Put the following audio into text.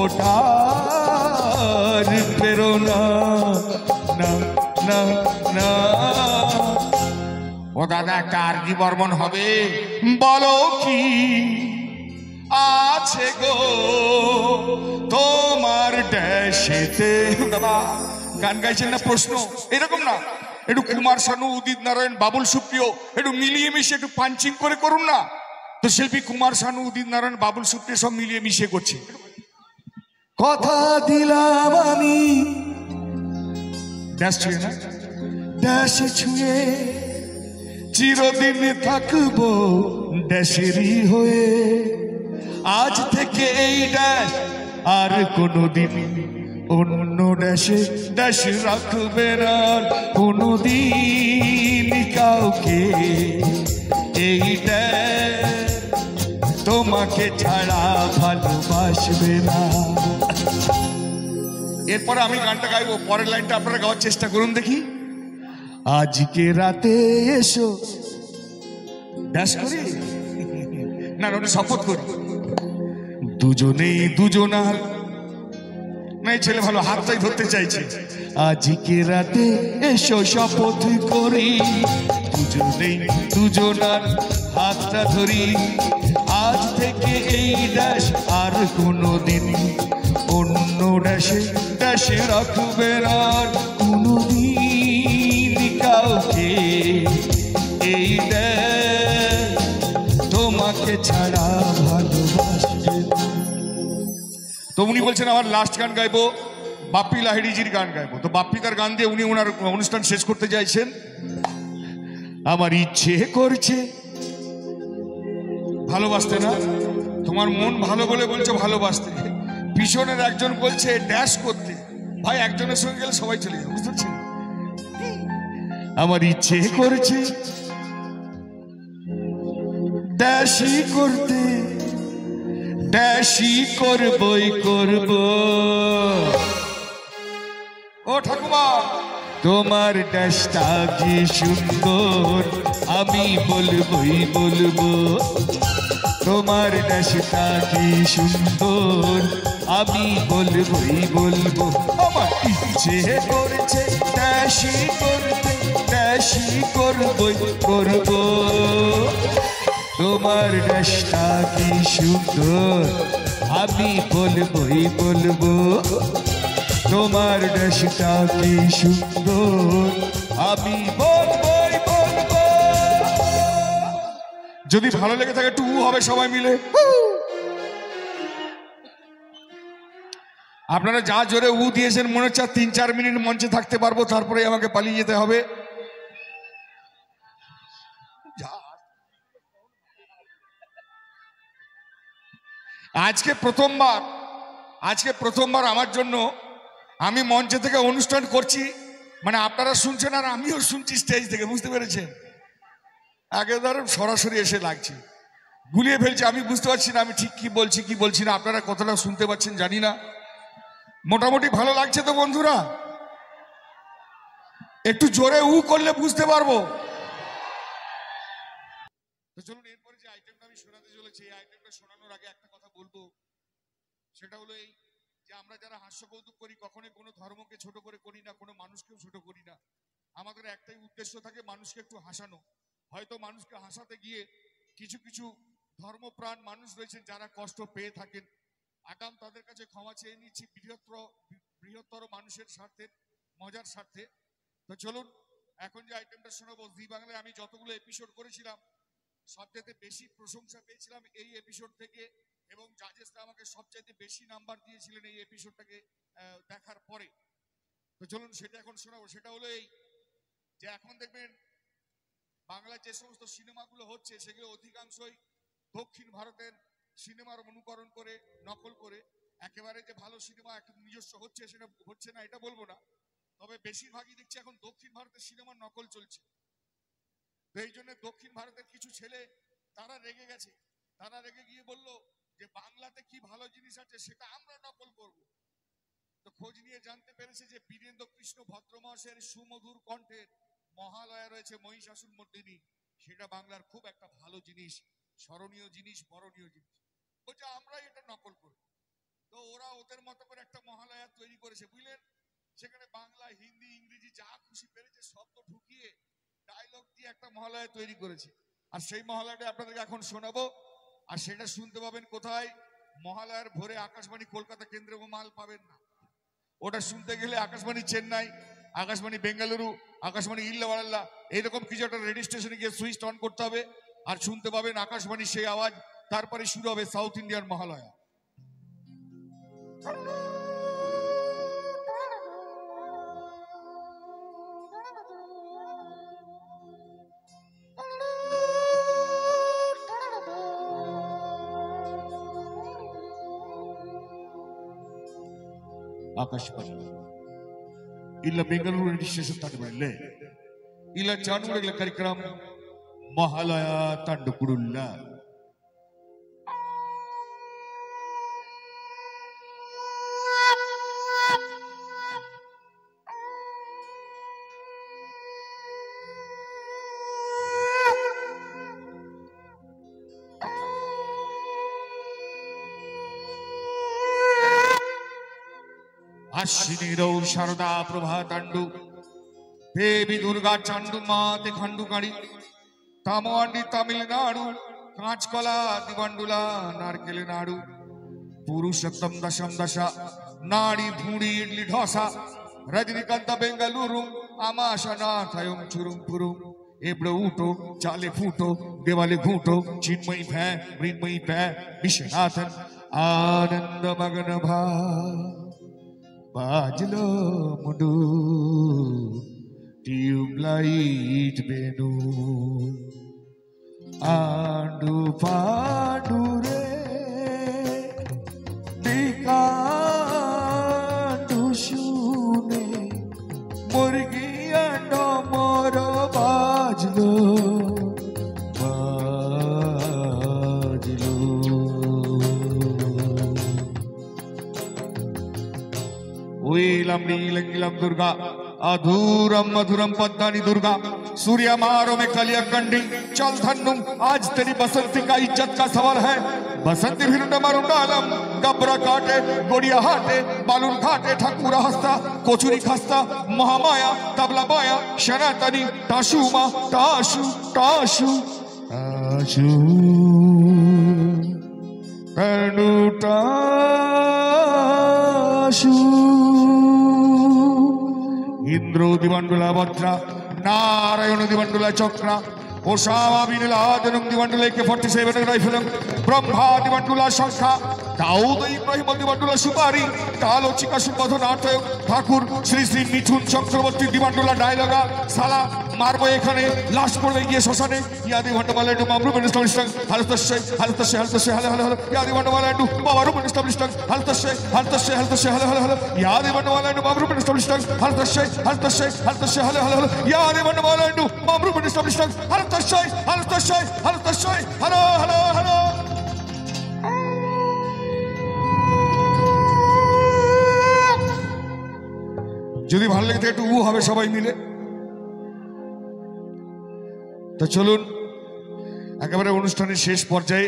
ওটার প্রেরণা না না না ও দাদা, কার বর্মন হবে? বলো কি আছে গো তোমার ড্যাশেতে? দাদা, গান গাইছেন না প্রশ্ন? এরকম না। একটু কুমার শানু, উদিত নারায়ণ, বাবুল সুপ্রিয়, একটু মিলিয়ে মিশে একটু পাঞ্চিং করে করুন না। তো শিল্পী কুমার শানু উদিত নারায়ণ বাবুল সুপ্রিয় সব মিলিয়ে মিশে করছে। কথা দিলাম আমি। ড্যাশ ছুঁয়ে না? ড্যাশ ছুঁয়ে চিরদিন থাকব ড্যাশেরই হয়ে। আজ থেকে এই ড্যাশ আর কোনোদিন অন্য ড্যাশে ড্যাশ রাখবে না কোনোদিন কাউকে। এই ড্যাশ তোমাকে ছাড়া ভালোবাসবে না। এরপরে আমি গানটা গাইবো, পরের লাইনটা আপনারা গাওয়ার চেষ্টা করুন দেখি। আজকে রাতে এসো ড্যাশ করি। না ওটা শপথ করি। দুজনেই দুজনার না ছেলে ভালো হাতটাই ধরতে চাইছে। আজকে রাতে এসো, শপথ করি। দুজনেই দুজনার হাতটা ধরি। আজ থেকে এই ড্যাশ আর কোনো দিন অন্য ড্যাশে ড্যাশে রাখবে আর কোনো দিন কাউকে। এই ড্যাশ তোমাকে ছাড়া ভালোবাসবে তো উনি বলছেন, আমার লাস্ট গান গাইবো, বাপ্পি লাহিড়িজির গান গাইবো। তো বাপ্পি তার গান দিয়ে উনি ওনার অনুষ্ঠান শেষ করতে চাইছেন। আমার ইচ্ছে করছে ভালোবাসতে না? তোমার মন ভালো বলে বলছো ভালোবাসতে। পিছনের একজন বলছে, ড্যাশ করতে। ভাই, একজনের সঙ্গে গেলে সবাই চলে যাবে, বুঝতে আমার ইচ্ছে করছে ড্যাশই করতে, ড্যাশই করবই, করব। ও ঠাকুমা, তোমার ড্যাশটা কি সুন্দর? আমি বলবই বলব। তোমার ড্যাশটা কি সুন্দর? আমি বলবই বলব, আমার ইচ্ছে করছে ড্যাশই করতে ড্যাশই করবই করব। তোমার ড্যাশটা কি সুন্দর? আমি বলবই বলব, তোমার ড্যাশটা কি সুন্দর? আমি বলব যদি ভালো লেগে থাকে টু হবে সবাই মিলে। আপনারা যা জোরে উ দিয়েছেন, মনে হচ্ছে তিন চার মিনিট মঞ্চে থাকতে পারব তারপরে আমাকে পালিয়ে যেতে হবে। আজকে প্রথমবার আজকে প্রথমবার আমার জন্য আমি মঞ্চে থেকে অনুষ্ঠান করছি। মানে আপনারা শুনছেন আর আমিও শুনছি স্টেজ থেকে, বুঝতে পেরেছেন? আগে ধর সরাসরি এসে লাগছে। গুলিয়ে ফেলছে, আমি বুঝতে পারছি না, আমি ঠিক কি বলছি কি বলছি না, আপনারা কতটা শুনতে পাচ্ছেন জানি না। মোটামুটি ভালো লাগছে তো বন্ধুরা? একটু জোরে উ করলে বুঝতে পারব। তো চলুন, এরপরে যে আইটেমটা আমি শোনাতে চলেছি, এই আইটেমটা শোনানোর আগে একটা কথা বলব। সেটা হলো এই যে আমরা যারা হাস্য কৌতুক করি, কখনোই কোনো ধর্মকে ছোট করে করি না, কোনো মানুষকেও ছোট করি না। আমাদের একটাই উদ্দেশ্য থাকে মানুষকে একটু হাসানো। হয়তো মানুষকে হাসাতে গিয়ে কিছু কিছু ধর্মপ্রাণ মানুষ রয়েছেন যারা কষ্ট পেয়ে থাকেন। আগাম তাদের কাছে ক্ষমা চেয়ে নিচ্ছি বৃহত্তর বৃহত্তর মানুষের স্বার্থে, মজার স্বার্থে। তো চলুন, এখন যে আইটেমটা শোনাবো, জি বাংলায় আমি যতগুলো এপিসোড করেছিলাম, সবচাইতে বেশি প্রশংসা পেয়েছিলাম এই এপিসোড থেকে এবং জাজেসরা আমাকে সবচাইতে বেশি নাম্বার দিয়েছিলেন এই এপিসোডটাকে দেখার পরে। তো চলুন, সেটা এখন শোনাবো। সেটা হলো এই যে এখন দেখবেন বাংলার যে সমস্ত সিনেমাগুলো হচ্ছে, সেগুলো অধিকাংশই দক্ষিণ ভারতের সিনেমার অনুকরণ করে, নকল করে। একেবারে যে ভালো সিনেমা নিজস্ব হচ্ছে, সেটা হচ্ছে না, এটা বলব না। তবে বেশিরভাগই দেখছি এখন দক্ষিণ ভারতের সিনেমার নকল চলছে। তো এই জন্য দক্ষিণ ভারতের কিছু ছেলে, তারা রেগে গেছে। তারা রেগে গিয়ে বলল যে, বাংলাতে কি ভালো জিনিস আছে, সেটা আমরা নকল করব। তো খোঁজ নিয়ে জানতে পেরেছে যে বীরেন্দ্র কৃষ্ণ ভদ্রমাসের সুমধুর কণ্ঠের মহালয়া রয়েছে মহিষাসুর মর্দিনী। সেটা বাংলার খুব একটা ভালো জিনিস, স্মরণীয় জিনিস, বরণীয় জিনিস। বলছে, আমরাই এটা নকল করি। তো ওরা ওদের মতো করে একটা মহালয়া তৈরি করেছে, বুঝলেন? সেখানে বাংলা, হিন্দি, ইংরেজি যা খুশি পেরেছে, শব্দ ঢুকিয়ে ডায়লগ দিয়ে একটা মহালয়া তৈরি করেছে। আর সেই মহালয়াটা আপনাদেরকে এখন শোনাবো। আর সেটা শুনতে পাবেন কোথায়? মহালয়ার ভোরে আকাশবাণী কলকাতা কেন্দ্রে মাল পাবেন না। ওটা শুনতে গেলে আকাশবাণী চেন্নাই। আকাশবাণী বেঙ্গালুরু, আকাশবাণী ইল্লাওয়াল্লা এইরকম কিছু একটা রেডিস্ট্রেশনে গিয়ে সুইচ অন করতে হবে আর শুনতে পাবেন আকাশবাণী সেই আওয়াজ, তারপরে শুরু হবে সাউথ ইন্ডিয়ান মহালয়া। আকাশবাণী। ಇಲ್ಲ ಬೆಂಗಳೂರು ರಿಜಿಸ್ಟ್ರೇಷನ್ ಸ್ಟೇಷನ್ ಇಲ್ಲ ಚಾಣೂರಗಳ ಕಾರ್ಯಕ್ರಮ ಮಹಾಲಯ ತಂಡು ಕುಡುಲ್ಲ अश्विनीरौ शारदा प्रभा तंडु देवी दुर्गा चंडु, माते खंडुकारी तमोंडी तमिलनाडु, कांचकोला, दिवंडुला, नारकेले नाडु। पुरुषोत्तम दशम दशा, नाड़ी, भूड़ी, इडली, ढोसा। रजनीकांत, बेंगलुरु आमाशनाथयम चुरुम पुरुम एबड़ो ऊटो, चाले फूटो, देवाले घूटो, चिन्मयी भै, मृन्मयी भै, विश्वनाथन, आनंद मगन भा। বাজলো মুডু টিউবলাইট বেনু আন্ডু পান্ডু दुर्गा, अधूरम, मधुरम दुर्गा। सूर्य मारो में कलिया कंडी, चल आज तेरी बसंती का इज़्ज़त का सवाल है। बसंती मरुंडालम गबरा काटे, गोड़िया हाटे, बालुन ठकुरा हस्ता, कोचुरी खस्ता, महामाया, तबला बाया शनातनी टाशु मा, टाशु टाशु। ইন্দ্র দিবান্ডুলা বজ্রা নারায়ণ দিবান্ডুলা চক্রা ওসামা বিনুলাদনম দিবান্ডুলা কে ফর্টি সেভেন রাইফেলম ব্রহ্মা দিবান্ডুলা সংখ্যা দাউদ ইব্রাহিম দিবান্ডুলা সুপারি কালোচিকা সুবধ নাটক ঠাকুর, শ্রী শ্রী মিঠুন চক্রবর্তী দিবান্ডুলা ডায়লগা, সালা মারবো এখানে লাশ পড়বে গিয়ে শ্মশানে ইয়াদি ভণ্ডমালা একটু মামরু মিনিস্টার মিনিস্টার হালতস্যে হালতস্যে হালতস্যে হালে হালে হালে ইয়াদি ভণ্ডমালা একটু বাবারু মিনিস্টার মিনিস্টার হালতস্যে হালতস্যে হালতস্যে হালে হালে হালে ইয়াদি ভণ্ডমালা একটু মামরু মিনিস্টার মিনিস্টার হালতস্যে হালতস্যে হালতস্যে হালে হালে হালে ইয়াদি ভণ্ডমালা একটু মামরু minister minister হালতস্যে হালতস্যে হালতস্যে hello hello hello যদি ভালো লেগে থাকে একটু উ হবে সবাই মিলে তো চলুন একেবারে অনুষ্ঠানের শেষ পর্যায়ে